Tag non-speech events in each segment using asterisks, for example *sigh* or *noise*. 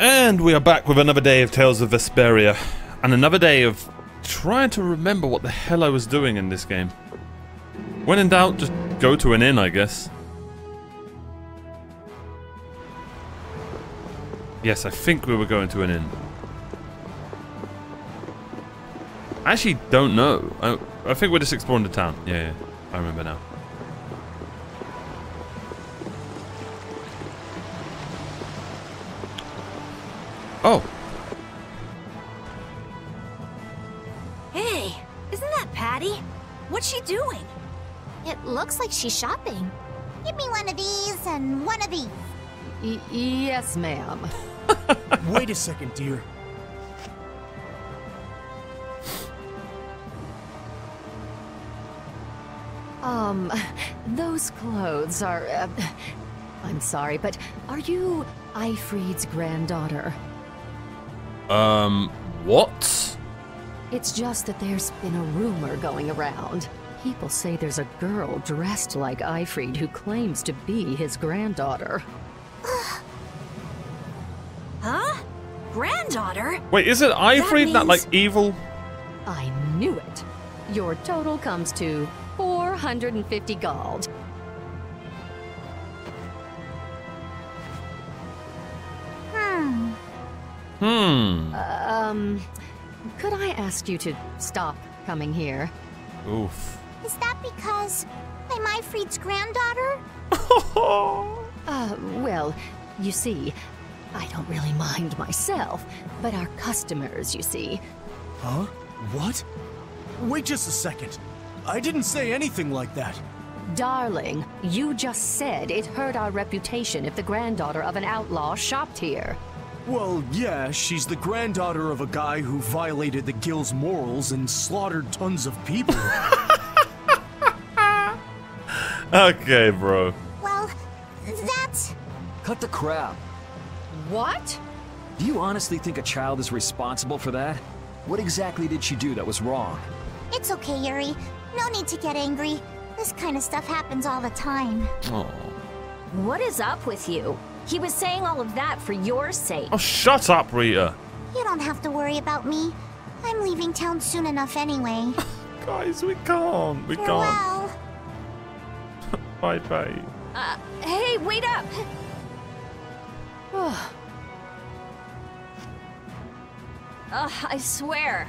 And we are back with another day of Tales of Vesperia. And another day of trying to remember what the hell I was doing in this game. When in doubt, just go to an inn, I guess. Yes, I think we were going to an inn. I actually don't know. I, I think we're just exploring the town. Yeah, yeah, I remember now. Oh, Hey, isn't that Patty? What's she doing? It looks like she's shopping. Give me one of these and one of these. Y- yes, ma'am. *laughs* Wait a second, dear. Um, those clothes are. Uh, I'm sorry, but are you Aifread's granddaughter? Um, what? It's just that there's been a rumor going around. People say there's a girl dressed like Aifread who claims to be his granddaughter. *sighs* Huh? Granddaughter? Wait, is it Aifread that, means- like, evil? I knew it. Your total comes to 450 gold. Hmm. Um, could I ask you to stop coming here? Oof. Is that because I'm Aifread's granddaughter? *laughs* Uh, well, you see, I don't really mind myself, but our customers, you see. Huh? What? Wait just a second. I didn't say anything like that. Darling, you just said it hurt our reputation if the granddaughter of an outlaw shopped here. Well, yeah, she's the granddaughter of a guy who violated the guild's morals and slaughtered tons of people. *laughs* Okay, bro. Well, that's. Cut the crap. What? Do you honestly think a child is responsible for that? What exactly did she do that was wrong? It's okay, Yuri. No need to get angry. This kind of stuff happens all the time. Oh. What is up with you? He was saying all of that for your sake. Oh, shut up, Rita. You don't have to worry about me. I'm leaving town soon enough anyway. *laughs* Guys, we can't. We can't. Farewell. *laughs* Bye bye. Uh, hey, wait up! *sighs* Ugh, I swear.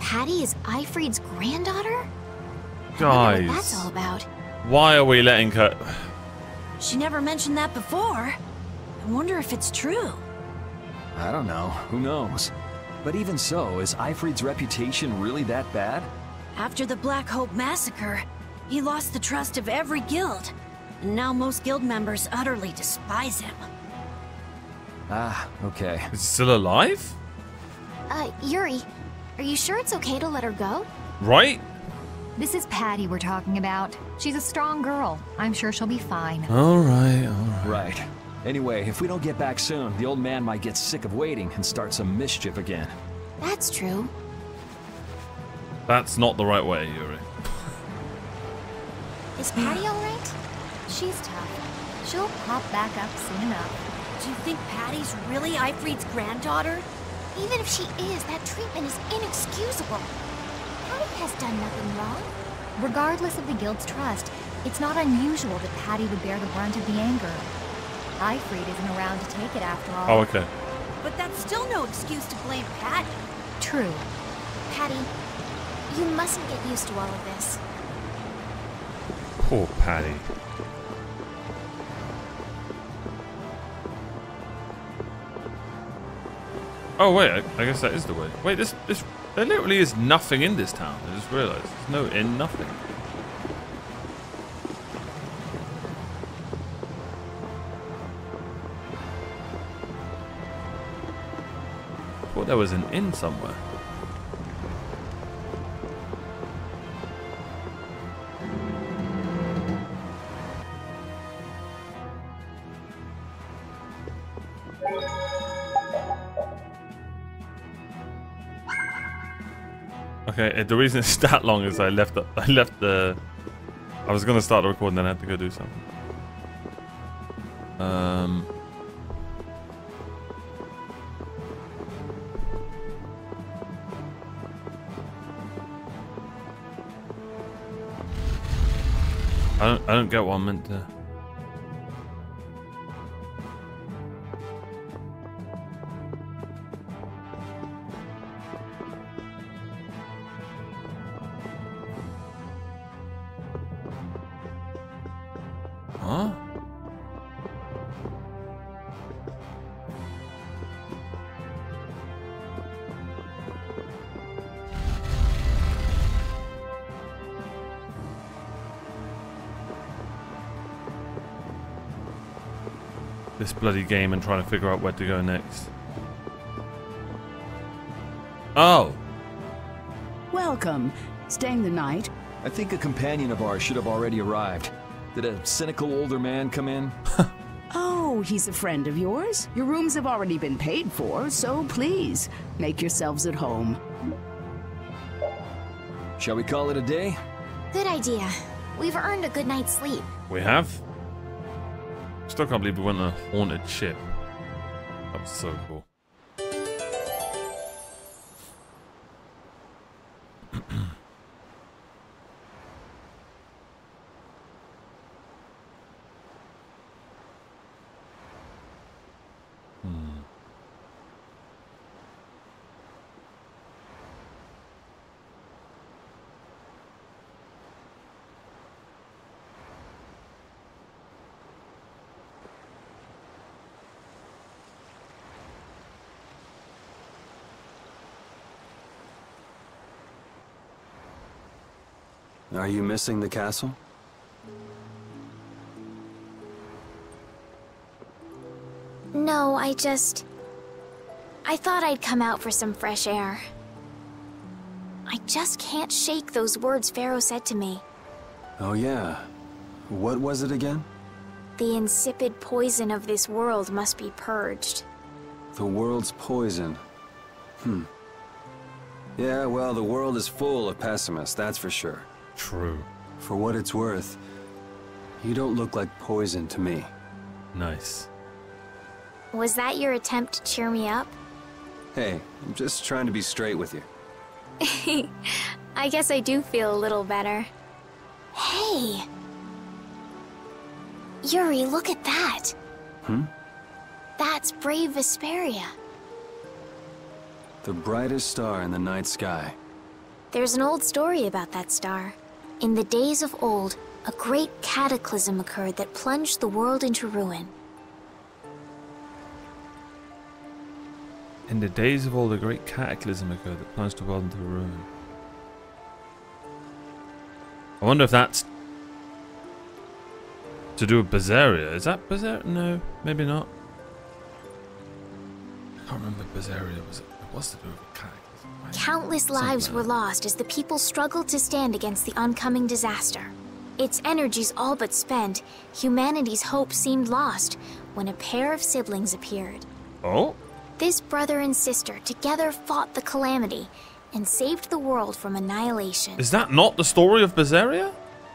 Patty is Aifread's granddaughter? What that's all about. why are we letting her... She never mentioned that before. I wonder if it's true. I don't know. Who knows? But even so, is Aifread's reputation really that bad? After the Black Hope massacre, he lost the trust of every guild. And now most guild members utterly despise him. Ah, okay. *laughs* Is she still alive? Uh, Yuri, are you sure it's okay to let her go? Right? This is Patty we're talking about. She's a strong girl. I'm sure she'll be fine. Alright, alright. Right. Anyway, if we don't get back soon, the old man might get sick of waiting and start some mischief again. That's true. That's not the right way, Yuri. Is Patty alright? She's tough. She'll pop back up soon enough. Do you think Patty's really Aifread's granddaughter? Even if she is, that treatment is inexcusable. Patty has done nothing wrong. Regardless of the guild's trust, it's not unusual that Patty would bear the brunt of the anger. Aifread isn't around to take it after all. Oh, okay. But that's still no excuse to blame Patty. True. Patty, you mustn't get used to all of this. Poor Patty. Oh wait, I, I guess that is the way. Wait, this this there literally is nothing in this town. I just realised there's no inn, nothing. Thought there was an inn somewhere. Okay, eh, the reason it's *laughs* that long is I left the, I left the... I was gonna start the recording then I had to go do something. Um... I don't, I don't get what I'm meant to... bloody game and trying to figure out where to go next. Oh! Welcome. Staying the night? I think a companion of ours should have already arrived. Did a cynical older man come in? *laughs* Oh, he's a friend of yours? Your rooms have already been paid for, so please, make yourselves at home. Shall we call it a day? Good idea. We've earned a good night's sleep. We have? Still can't believe we went on a haunted ship. That was so cool. Are you missing the castle? No, I just... I thought I'd come out for some fresh air. I just can't shake those words Phaeroh said to me. Oh yeah. What was it again? The insipid poison of this world must be purged. The world's poison. Hmm. Yeah, well, the world is full of pessimists, that's for sure. True. For what it's worth, you don't look like poison to me. Nice. Was that your attempt to cheer me up? Hey, I'm just trying to be straight with you. *laughs* I guess I do feel a little better. Hey! Yuri, look at that! Hmm? That's brave Vesperia. The brightest star in the night sky. There's an old story about that star. In the days of old, a great cataclysm occurred that plunged the world into ruin. In the days of old, a great cataclysm occurred that plunged the world into ruin. I wonder if that's to do with Berseria. Is that Berseria? No, maybe not. I can't remember Berseria. Was it? It was to do with? Countless lives were lost as the people struggled to stand against the oncoming disaster. Its energies all but spent, humanity's hope seemed lost when a pair of siblings appeared. Oh, This brother and sister together fought the calamity and saved the world from annihilation. is that not the story of Berseria?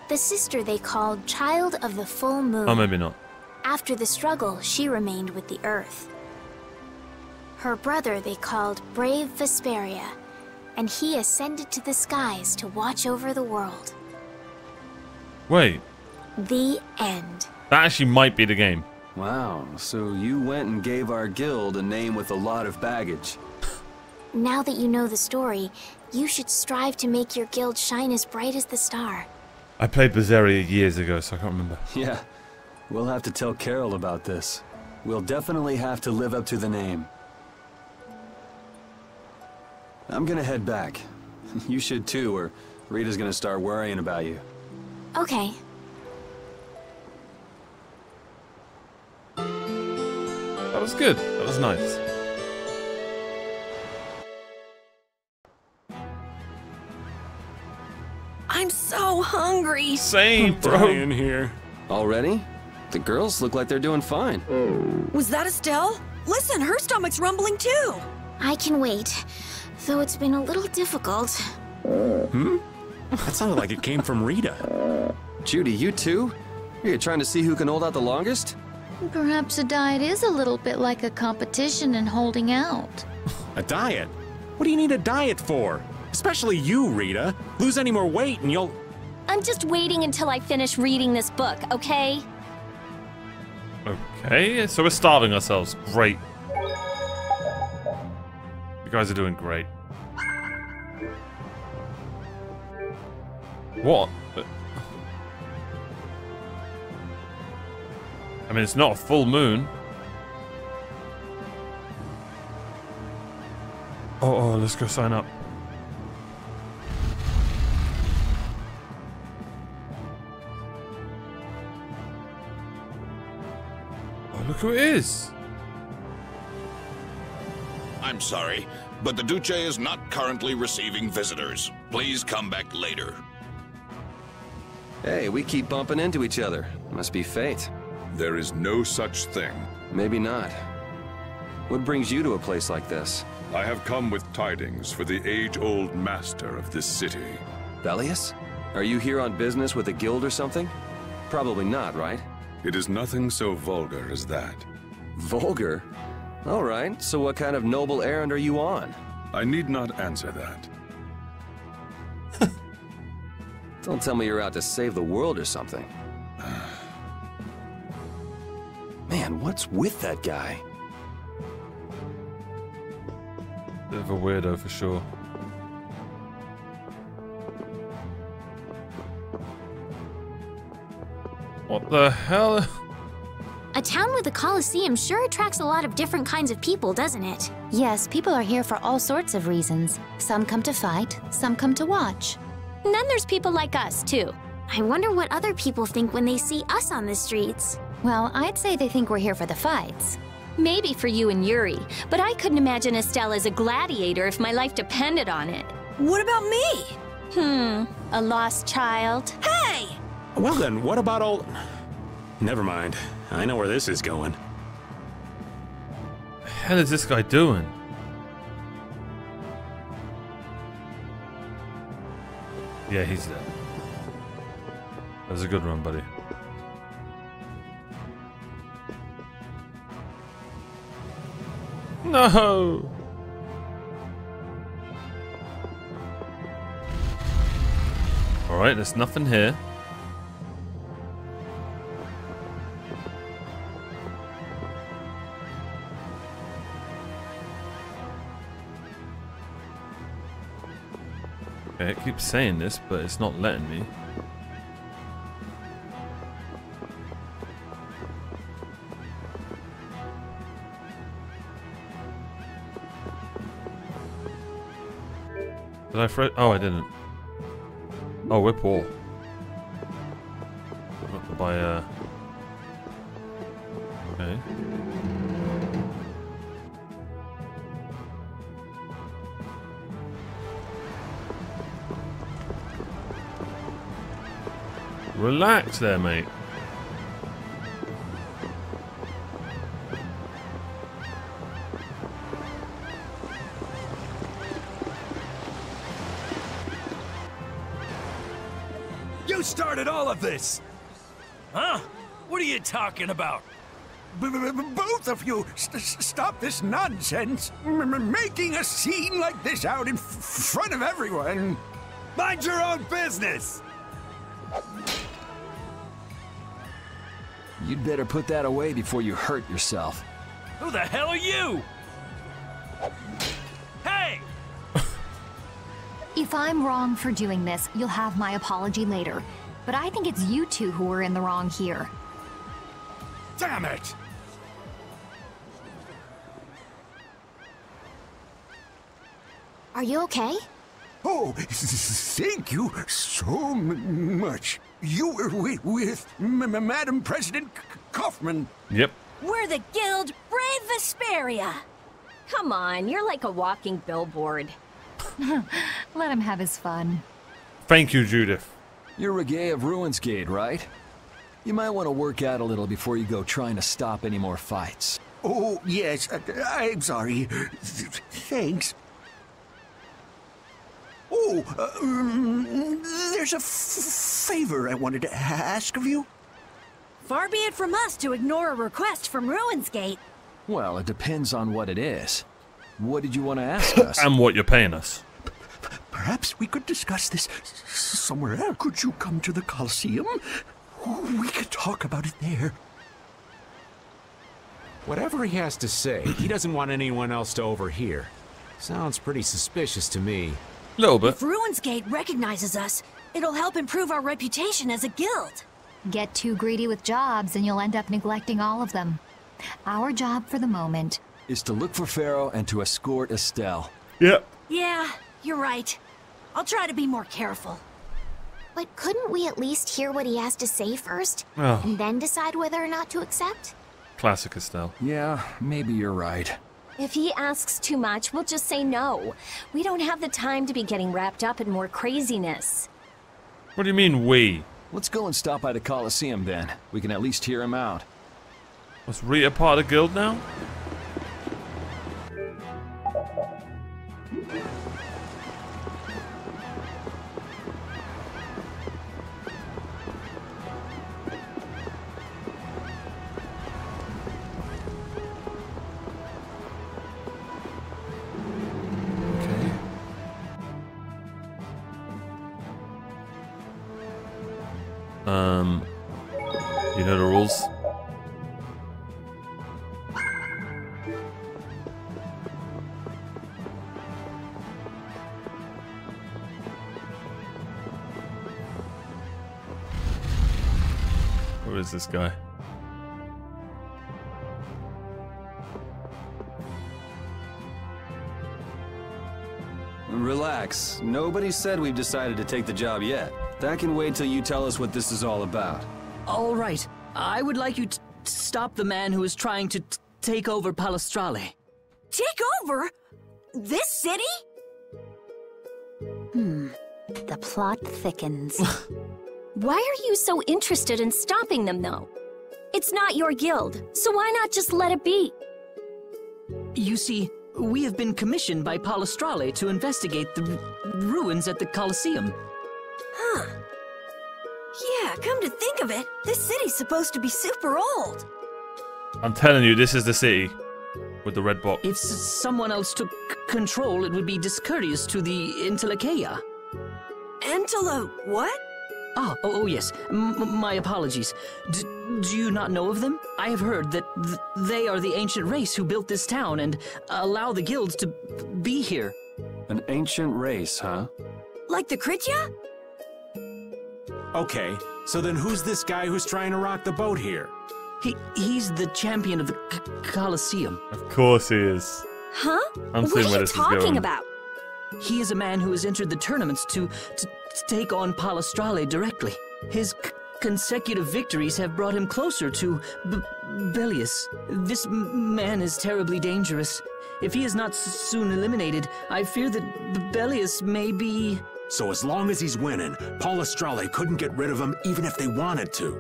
The sister they called Child of the Full Moon. Oh, maybe not. After the struggle, she remained with the Earth. Her brother they called Brave Vesperia, and he ascended to the skies to watch over the world. Wait, The end. that actually might be the game. Wow, so you went and gave our guild a name with a lot of baggage. *sighs* Now that you know the story, you should strive to make your guild shine as bright as the star. I played Berseria years ago, so I can't remember. Yeah, we'll have to tell Karol about this. We'll definitely have to live up to the name. I'm gonna head back. *laughs* You should too, or Rita's gonna start worrying about you. Okay, That was good. That was nice. I'm so hungry. Same, bro. in here. Already? The girls look like they're doing fine. Was that Estelle? Listen, her stomach's rumbling too. I can wait, though it's been a little difficult. Hmm? That sounded like it came from Rita. Judy, you too? Are you trying to see who can hold out the longest? Perhaps a diet is a little bit like a competition in holding out. A diet? What do you need a diet for? Especially you, Rita. Lose any more weight and you'll. I'm just waiting until I finish reading this book, okay? Okay, so we're starving ourselves. Great. You guys are doing great. What? I mean, it's not a full moon. Oh, oh, let's go sign up. Oh, look who it is. I'm sorry, but the Duce is not currently receiving visitors. Please come back later. Hey, we keep bumping into each other. Must be fate. There is no such thing. Maybe not. What brings you to a place like this? I have come with tidings for the age-old master of this city. Belius? Are you here on business with a guild or something? Probably not, right? It is nothing so vulgar as that. Vulgar? All right, so what kind of noble errand are you on? I need not answer that. *laughs* Don't tell me you're out to save the world or something. *sighs* Man, what's with that guy? Bit of a weirdo for sure. What the hell? *laughs* A town with a coliseum sure attracts a lot of different kinds of people, doesn't it? Yes, people are here for all sorts of reasons. Some come to fight, some come to watch. And then there's people like us, too. I wonder what other people think when they see us on the streets. Well, I'd say they think we're here for the fights. Maybe for you and Yuri, but I couldn't imagine Estelle as a gladiator if my life depended on it. What about me? Hmm, a lost child. Hey! Well then, what about all... Never mind. I know where this is going. The hell is this guy doing? Yeah, he's dead. That was a good run, buddy. No! Alright, there's nothing here. Okay, it keeps saying this, but it's not letting me. Did I throw? Oh, I didn't. Oh, we're poor. Buy uh. Relax there, mate. You started all of this! Huh? What are you talking about? B -b -b both of you, st stop this nonsense! Making a scene like this out in front of everyone! Mind your own business! You'd better put that away before you hurt yourself. Who the hell are you? Hey! If I'm wrong for doing this, you'll have my apology later. But I think it's you two who are in the wrong here. Damn it! Are you okay? Oh, *laughs* thank you so much. You were with, with M Madam President Kaufman. Yep. We're the guild Brave Vesperia. Come on, you're like a walking billboard. *laughs* Let him have his fun. Thank you, Judith. You're Regay of Ruinsgate, right? You might want to work out a little before you go trying to stop any more fights. Oh, yes, uh, I'm sorry. Thanks. Oh, uh, um, there's a favor I wanted to ask of you. Far be it from us to ignore a request from Ruinsgate. Well, it depends on what it is. What did you want to ask *laughs* us? and what you're paying us. perhaps we could discuss this somewhere else. Could you come to the Coliseum? We could talk about it there. Whatever he has to say, he doesn't want anyone else to overhear. Sounds pretty suspicious to me. Little bit. If Ruinsgate recognizes us, it'll help improve our reputation as a guild. Get too greedy with jobs and you'll end up neglecting all of them. Our job for the moment Is to look for Phaeroh and to escort Estelle. Yep. Yeah, you're right. I'll try to be more careful. But couldn't we at least hear what he has to say first? Oh. And then decide whether or not to accept? Classic Estelle. Yeah, maybe you're right. If he asks too much, we'll just say no. We don't have the time to be getting wrapped up in more craziness. What do you mean, we? Let's go and stop by the Colosseum then. We can at least hear him out. Was Rita part of the guild now? Who is this guy? Relax. Nobody said we've decided to take the job yet. That can wait till you tell us what this is all about. All right. I would like you to to stop the man who is trying to take over Palestralle. Take over? This city? Hmm. The plot thickens. *laughs* Why are you so interested in stopping them, though? It's not your guild, so why not just let it be? You see, we have been commissioned by Palestralle to investigate the ruins at the Colosseum. Huh. Yeah, come to think of it, this city's supposed to be super old. I'm telling you, this is the city with the red box. If someone else took control, it would be discourteous to the Entelexeia. Antelope, what? Ah, oh, oh yes. M- m- my apologies. D- do you not know of them? I have heard that th- they are the ancient race who built this town and allow the guilds to be here. An ancient race, huh? Like the Kritya? Okay, so then who's this guy who's trying to rock the boat here? He he's the champion of the C- Colosseum. Of course he is. Huh? I'm what seeing are where you this is talking about? He is a man who has entered the tournaments to, to, to take on Palestrale directly. His c- consecutive victories have brought him closer to B- Belius. This m- man is terribly dangerous. If he is not s- soon eliminated, I fear that B- Belius may be. So as long as he's winning, Palestralle couldn't get rid of him even if they wanted to.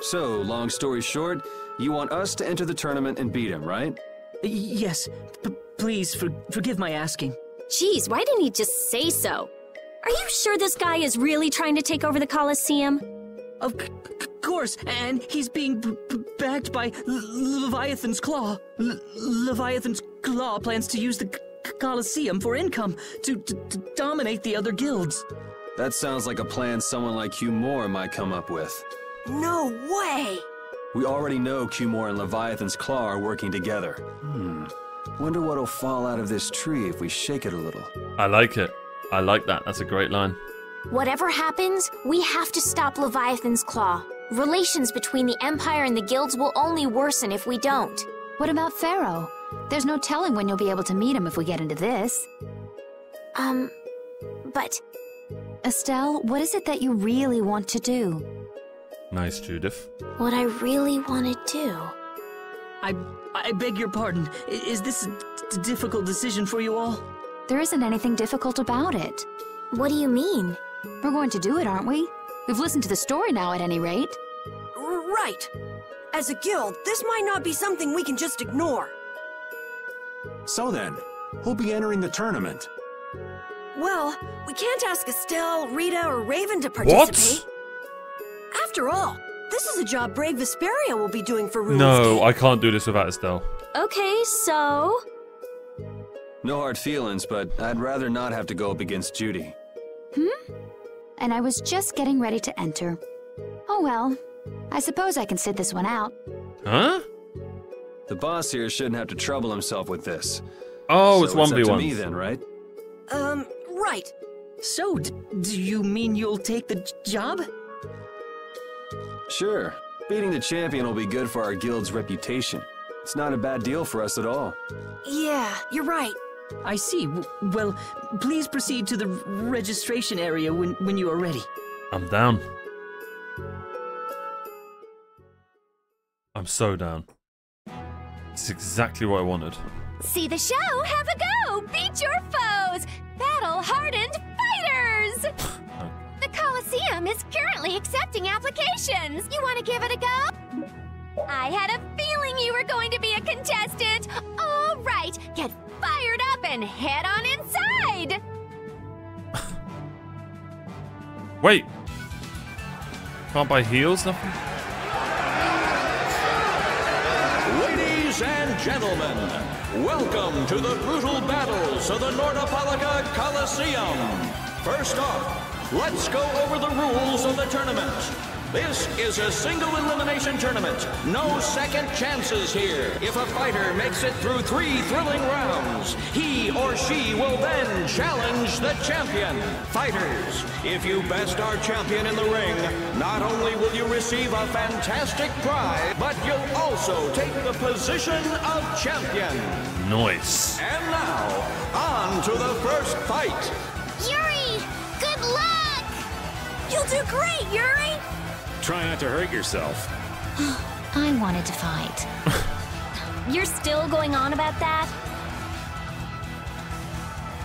So, long story short, you want us to enter the tournament and beat him, right? Yes, p- please for- forgive my asking. Jeez, why didn't he just say so? Are you sure this guy is really trying to take over the Colosseum? Of c- c- course, and he's being b- b- backed by L- Leviathan's Claw. L- Leviathan's Claw plans to use the C- C- Colosseum for income to, to, to dominate the other guilds. That sounds like a plan someone like Cumore might come up with. No way! We already know Cumore and Leviathan's Claw are working together. Hmm. Wonder what'll fall out of this tree if we shake it a little. I like it. I like that. That's a great line. Whatever happens, we have to stop Leviathan's Claw. Relations between the Empire and the guilds will only worsen if we don't. What about Phaeroh? There's no telling when you'll be able to meet him if we get into this. Um, but Estelle, what is it that you really want to do? Nice, Judith. what I really want to do. I I beg your pardon. Is this a d- difficult decision for you all? There isn't anything difficult about it. What do you mean? We're going to do it, aren't we? We've listened to the story now, at any rate. Right. As a guild, this might not be something we can just ignore. So then, who'll be entering the tournament? Well, we can't ask Estelle, Rita, or Raven to participate. What? After all, this is a job Brave Vesperia will be doing for Ruins No, I can't do this without Estelle. Okay, so. No hard feelings, but I'd rather not have to go up against Judy. Hmm? And I was just getting ready to enter. Oh well. I suppose I can sit this one out. Huh? The boss here shouldn't have to trouble himself with this. Oh, so it's 1v1. It's up to me then, right? Um, right. So, do you mean you'll take the job? Sure. Beating the champion will be good for our guild's reputation. It's not a bad deal for us at all. Yeah, you're right. I see. W well, please proceed to the registration area when, when you are ready. I'm down. I'm so down. It's exactly what I wanted. See the show, have a go! Beat your foes! Battle hardened fighters! *sighs* the Coliseum is currently accepting applications. You want to give it a go? I had a feeling you were going to be a contestant. All right, get fired up and head on inside. *laughs* Wait. Can't buy heels, nothing? Ladies and gentlemen, welcome to the brutal battles of the Nordopolica Coliseum. First off, let's go over the rules of the tournament. This is a single elimination tournament. No second chances here. If a fighter makes it through three thrilling rounds, he or she will then challenge the champion. Fighters, if you best our champion in the ring, not only will you receive a fantastic prize, but you'll also take the position of champion. Nice. And now, on to the first fight. Yuri! Good luck! You'll do great, Yuri! Try not to hurt yourself. *gasps* I wanted to fight. *laughs* You're still going on about that?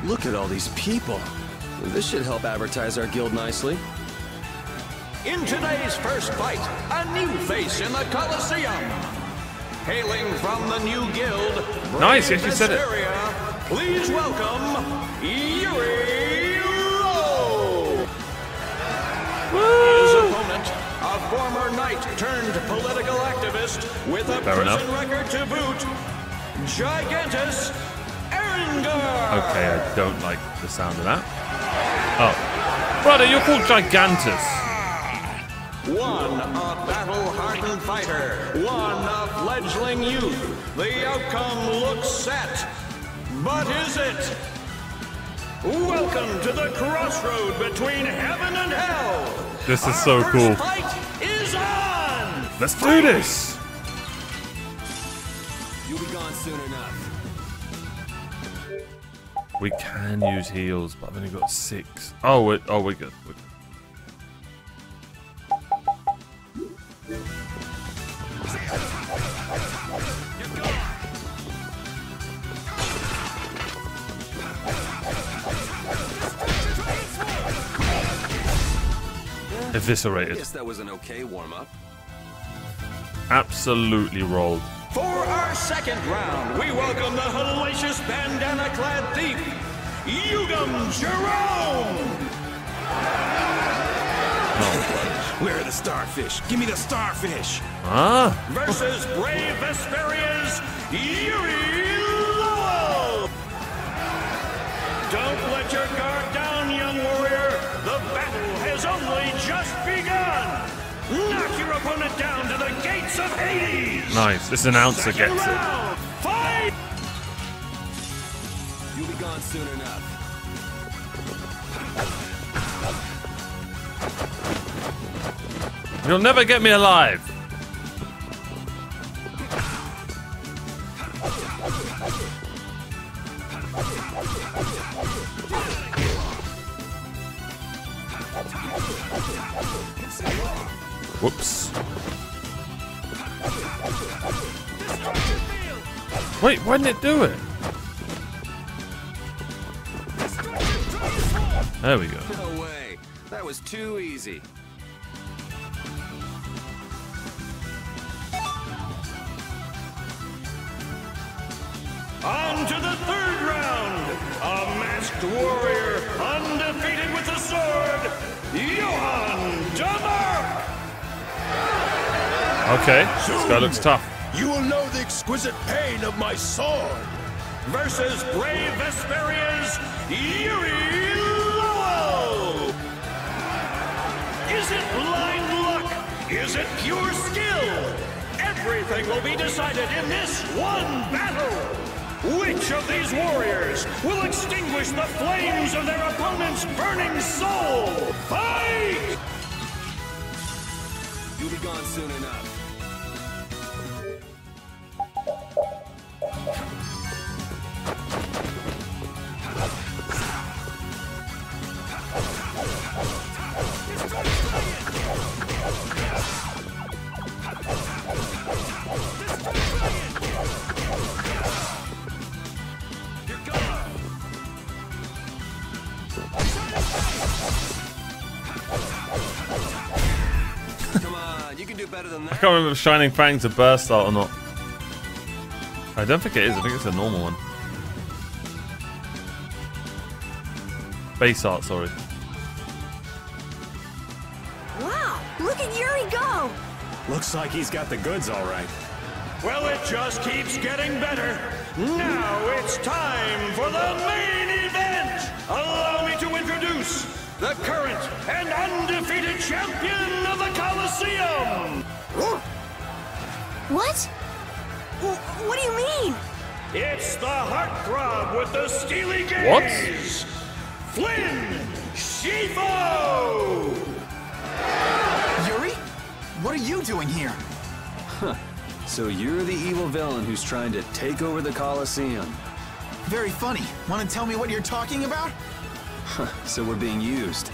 Look at all these people. This should help advertise our guild nicely. In today's first fight, a new face in the Coliseum. Hailing from the new guild, Nice, yes, you said it. Please welcome Yuri former knight turned political activist with a Fair prison enough. record to boot, Gigantus Erengor. Okay, I don't like the sound of that. Oh. Brother, you're called Gigantus. One a battle-hardened fighter, one a fledgling youth. The outcome looks set, but is it? Welcome to the crossroad between heaven and hell. This is so cool. Fight. Let's do this. You'll be gone soon enough. We can use heals, but I've only got six. Oh, we oh, we're good. We're. Eviscerated. Guess that was an okay warm-up. Absolutely rolled. For our second round, we welcome the hellacious bandana-clad thief, Yugam Jerome. Where are the starfish? Give me the starfish! Ah. versus Brave Vesperia's Yuri Lowell. Don't let your guard down, young warrior. Opponent down to the gates of Hades. Nice. This announcer Second gets it. fight! You'll be gone soon enough. You'll never get me alive. Wait, why didn't it do it? There we go. No way. That was too easy. On to the third round. A masked warrior, undefeated with the sword, Johann Damark. Okay, this guy looks tough. Exquisite pain of my sword! versus Brave Vesperia's Yuri Lowell. Is it blind luck? Is it pure skill? Everything will be decided in this one battle. Which of these warriors will extinguish the flames of their opponent's burning soul? Fight! You'll be gone soon enough. Can't remember if Shining Fang's a burst art or not. I don't think it is. I think it's a normal one. Base art, sorry. Wow, look at Yuri go! Looks like he's got the goods all right. Well, it just keeps getting better. Now it's time for the main event. Allow me to introduce the current and undefeated champion of the Coliseum. What? What do you mean? It's the heartthrob with the steely gaze. What? Flynn Scifo! Yuri? What are you doing here? Huh. So you're the evil villain who's trying to take over the Colosseum. Very funny. Want to tell me what you're talking about? Huh. *laughs* So we're being used.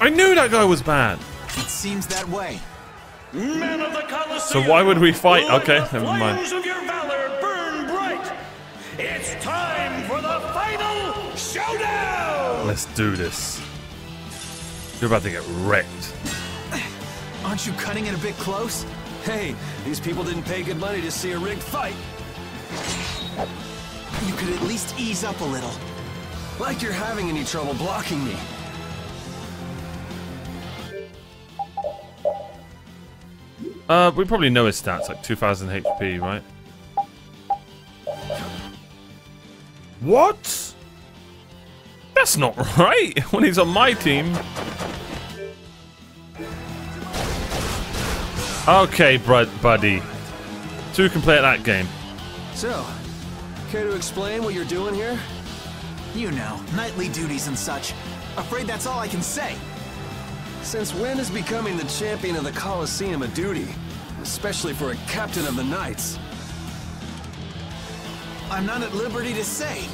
I knew that guy was bad. It seems that way. Men of the So why would we fight? Okay, the never mind. of your valor burn bright. It's time for the final showdown. Let's do this. You're about to get wrecked. Aren't you cutting it a bit close? Hey, these people didn't pay good money to see a rigged fight. You could at least ease up a little. Like you're having any trouble blocking me. Uh, we probably know his stats, like 2000 HP, right? What? That's not *laughs* right when he's on my team. Okay, bud, buddy. Two can play at that game. So, care to explain what you're doing here? You know, nightly duties and such. Afraid that's all I can say. Since when is becoming the champion of the Colosseum a duty? Especially for a captain of the Knights. I'm not at liberty to say.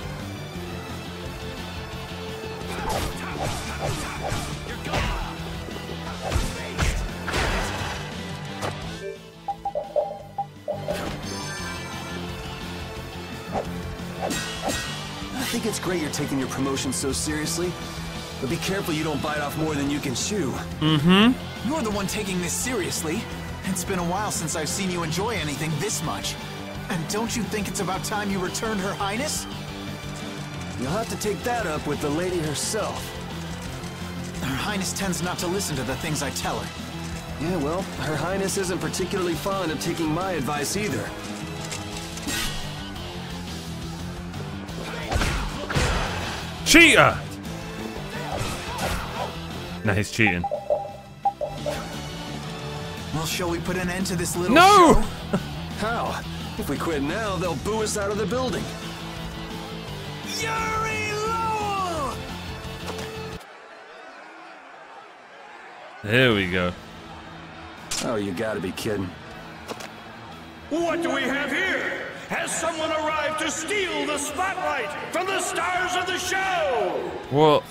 Think it's great you're taking your promotion so seriously. But be careful you don't bite off more than you can chew. Mm-hmm. You're the one taking this seriously. It's been a while since I've seen you enjoy anything this much. And don't you think it's about time you returned Her Highness? You'll have to take that up with the lady herself. Her Highness tends not to listen to the things I tell her. Yeah, well, Her Highness isn't particularly fond of taking my advice either. Cheater! Nah, he's cheating. Well, shall we put an end to this little No! show? *laughs* How? If we quit now, they'll boo us out of the building. Yuri Lowell! There we go. Oh, you gotta be kidding. What do we have here? Has someone arrived to steal the spotlight from the stars of the show? What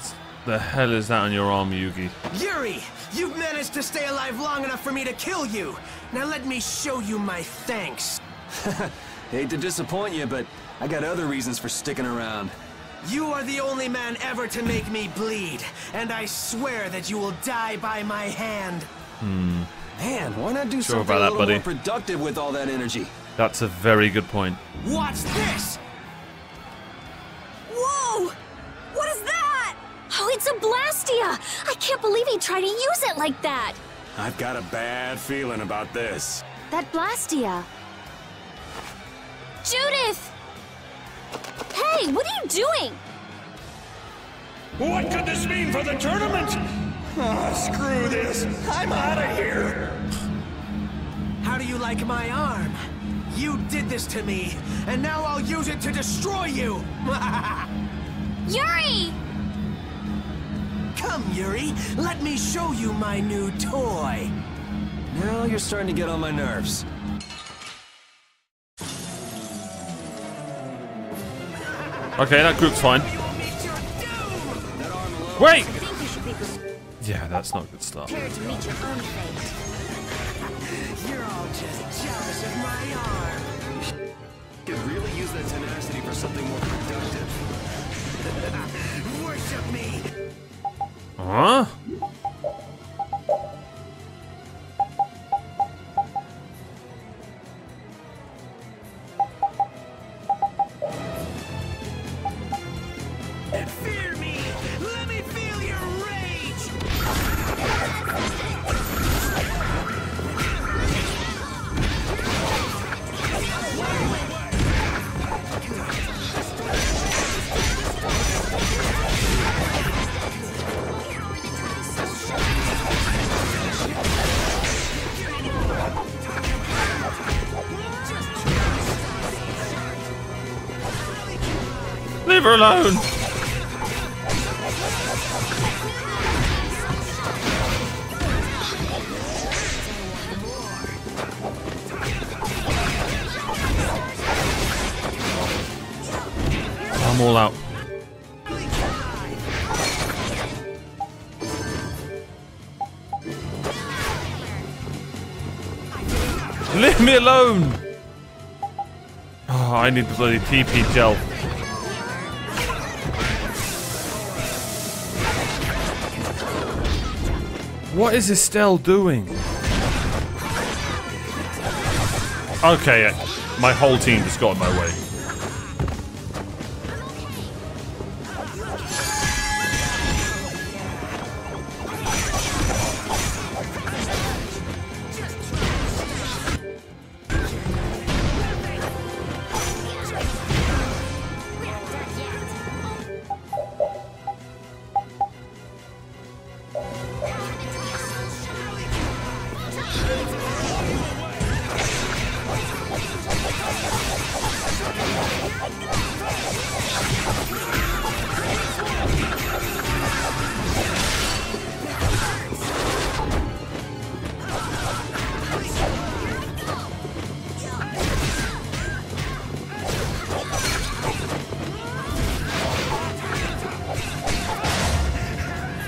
the hell is that on your arm, Yugi? Yuri, you've managed to stay alive long enough for me to kill you. Now let me show you my thanks. *laughs* Hate to disappoint you, but I got other reasons for sticking around. You are the only man ever to make me bleed, and I swear that you will die by my hand. Hmm. Man, why not do Sure something about that, a little buddy. more productive with all that energy? That's a very good point. Watch this! Whoa! What is that? Oh, it's a Blastia! I can't believe he tried to use it like that! I've got a bad feeling about this. That Blastia. Judith! Hey, what are you doing? What could this mean for the tournament? Oh, screw this! I'm out of here! How do you like my arm? You did this to me, and now I'll use it to destroy you! *laughs* Yuri! Come, Yuri, let me show you my new toy. Now you're starting to get on my nerves. Okay, that group's fine. Wait! Yeah, that's not a good start. Just jealous of my arm. Could really use that tenacity for something more productive. *laughs* Worship me! Huh? Alone! I'm all out. Leave me alone! Oh, I need the bloody TP gel. What is Estelle doing? Okay, my whole team just got in my way.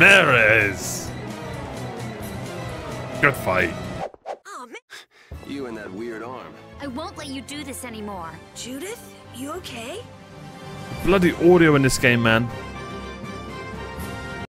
There it is. Good fight. Um. You and that weird arm. I won't let you do this anymore. Judith, you okay? Bloody audio in this game, man.